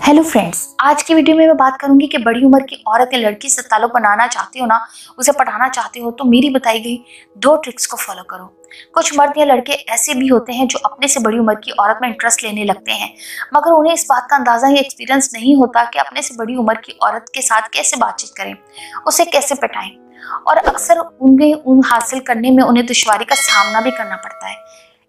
Hello friends आज की video में मैं बात करूँगी कि बड़ी उम्र की औरत या लड़की से ताल्लुक बनाना चाहती हो ना, उसे पढ़ाना चाहती हो तो मेरी बताई गई दो ट्रिक्स को फॉलो करो। कुछ मर्द या लड़के ऐसे भी होते हैं जो अपने से बड़ी उम्र की औरत में इंटरेस्ट लेने लगते हैं, मगर उन्हें इस बात का अंदाज़ा या एक्सपीरियंस नहीं होता कि अपने से बड़ी उम्र की औरत के साथ कैसे बातचीत करें, उसे कैसे पटाएँ। और अक्सर उन्हें उन हासिल करने में उन्हें दुश्वारी का सामना भी करना पड़ता है।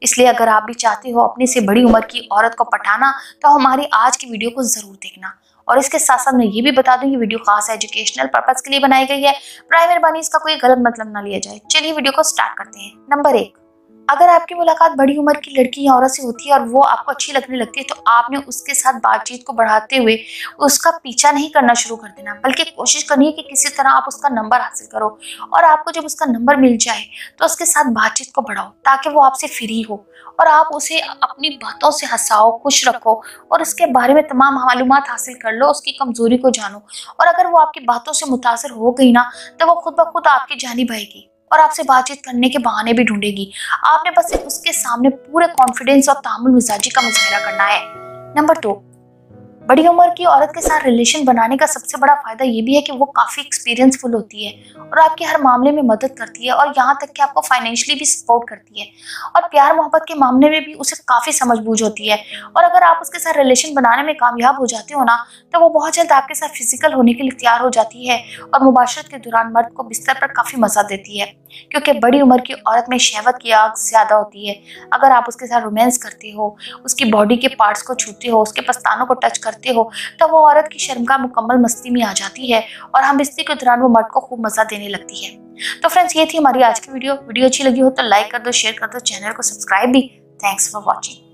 इसलिए अगर आप भी चाहते हो अपने से बड़ी उम्र की औरत को पटाना तो हमारी आज की वीडियो को ज़रूर देखना। और इसके साथ साथ मैं ये भी बता दूँ, ये वीडियो खास एजुकेशनल पर्पज के लिए बनाई गई है। प्राइवेट बनी इसका कोई गलत मतलब ना लिया जाए। चलिए वीडियो को स्टार्ट करते हैं। नंबर एक। अगर आपकी मुलाकात बड़ी उम्र की लड़की या औरत से होती है और वो आपको अच्छी लगने लगती है तो आपने उसके साथ बातचीत को बढ़ाते हुए उसका पीछा नहीं करना शुरू कर देना। बल्कि कोशिश करनी है कि किसी तरह आप उसका नंबर हासिल करो और आपको जब उसका नंबर मिल जाए तो उसके साथ बातचीत को बढ़ाओ, ताकि वो आपसे फ्री हो और आप उसे अपनी बातों से हंसाओ, खुश रखो और उसके बारे में तमाम मालूम हासिल कर लो, उसकी कमज़ोरी को जानो। और अगर वो आपकी बातों से मुतासर हो गई ना तो वो खुद ब खुद आपकी जानी बहेगी। और आपसे बातचीत करने के बहाने भी ढूंढेगी। आपने बस उसके सामने पूरे कॉन्फिडेंस और तामुल मिजाजी का मुजाहरा करना है। नंबर टू बड़ी उम्र की औरत के साथ रिलेशन बनाने का सबसे बड़ा फ़ायदा ये भी है कि वो काफ़ी एक्सपीरियंसफुल होती है और आपके हर मामले में मदद करती है और यहाँ तक कि आपको फाइनेंशियली भी सपोर्ट करती है। और प्यार मोहब्बत के मामले में भी उसे काफ़ी समझ बूझ होती है और अगर आप उसके साथ रिलेशन बनाने में कामयाब हो जाते हो ना तो वो बहुत जल्द आपके साथ फ़िज़िकल होने के लिए तैयार हो जाती है और मुबाशरत के दौरान मर्द को बिस्तर पर काफ़ी मज़ा देती है। क्योंकि बड़ी उम्र की औरत में शहवत की आग ज़्यादा होती है। अगर आप उसके साथ रोमांस करते हो, उसकी बॉडी के पार्ट्स को छूते हो, उसके पस्तानों को टच करते हो, तब वो औरत की शर्म का मुकम्मल मस्ती में आ जाती है और हम इसी के दौरान वो मर्द को खूब मज़ा देने लगती है। तो फ्रेंड्स ये थी हमारी आज की वीडियो वीडियो अच्छी लगी हो तो लाइक कर दो शेयर कर दो चैनल को सब्सक्राइब भी। Thanks for watching